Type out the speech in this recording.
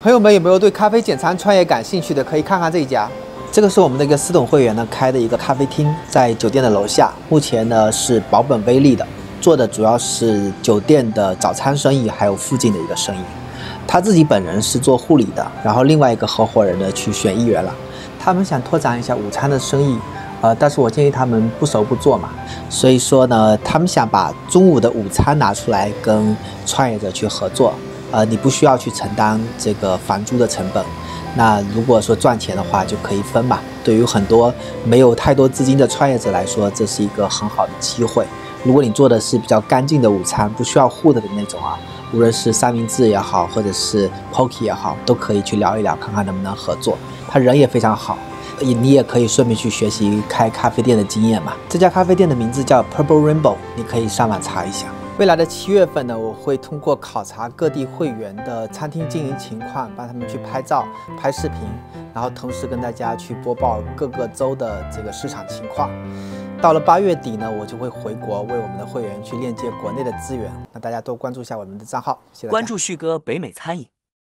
朋友们有没有对咖啡简餐创业感兴趣的？可以看看这一家。这个是我们的一个私董会员呢开的一个咖啡厅，在酒店的楼下。目前呢是保本微利的，做的主要是酒店的早餐生意，还有附近的一个生意。他自己本人是做护理的，然后另外一个合伙人呢去选议员了。他们想拓展一下午餐的生意，呃，但是我建议他们不熟不做嘛。所以说呢，他们想把中午的午餐拿出来跟创业者去合作。呃，你不需要去承担这个房租的成本，那如果说赚钱的话，就可以分嘛。对于很多没有太多资金的创业者来说，这是一个很好的机会。如果你做的是比较干净的午餐，不需要糊的的那种啊，无论是三明治也好，或者是 poke 也好，都可以去聊一聊，看看能不能合作。他人也非常好，你你也可以顺便去学习开咖啡店的经验嘛。这家咖啡店的名字叫 Purple Rainbow，你可以上网查一下。未来的七月份呢，我会通过考察各地会员的餐厅经营情况，帮他们去拍照、拍视频，然后同时跟大家去播报各个州的这个市场情况。到了八月底呢，我就会回国为我们的会员去链接国内的资源。那大家多关注一下我们的账号，谢谢。关注旭哥北美餐饮。